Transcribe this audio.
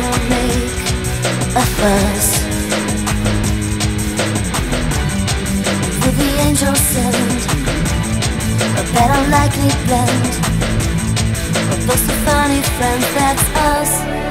don't make a fuss. With the angel send A better likely blend Of those funny friends, that's us.